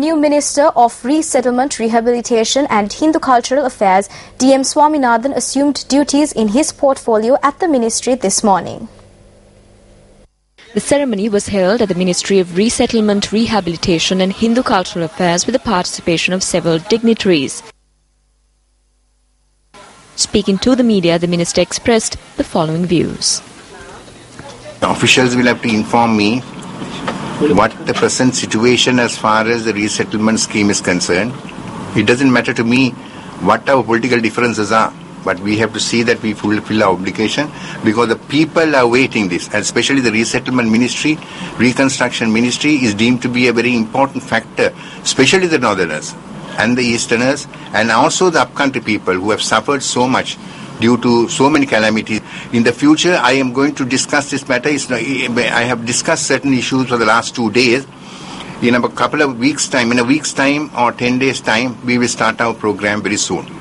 New Minister of Resettlement, Rehabilitation and Hindu Cultural Affairs, D.M. Swaminathan, assumed duties in his portfolio at the ministry this morning. The ceremony was held at the Ministry of Resettlement, Rehabilitation and Hindu Cultural Affairs with the participation of several dignitaries. Speaking to the media, the minister expressed the following views. Officials will have to inform me what the present situation as far as the resettlement scheme is concerned. It doesn't matter to me what our political differences are, but we have to see that we fulfill our obligation because the people are waiting this, and especially the resettlement ministry, reconstruction ministry is deemed to be a very important factor, especially the northerners and the easterners, and also the upcountry people who have suffered so much due to so many calamities. In the future, I am going to discuss this matter. I have discussed certain issues for the last two days. In a couple of weeks' time, in a week's time or 10 days' time, we will start our program very soon.